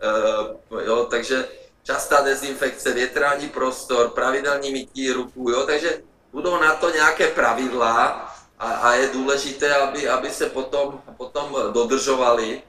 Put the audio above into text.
Eh, jo, takže častá dezinfekce, větrání prostor, pravidelní mytí ruku, jo, takže budou na to nějaké pravidla a, a je důležité, aby, aby se potom, potom dodržovali.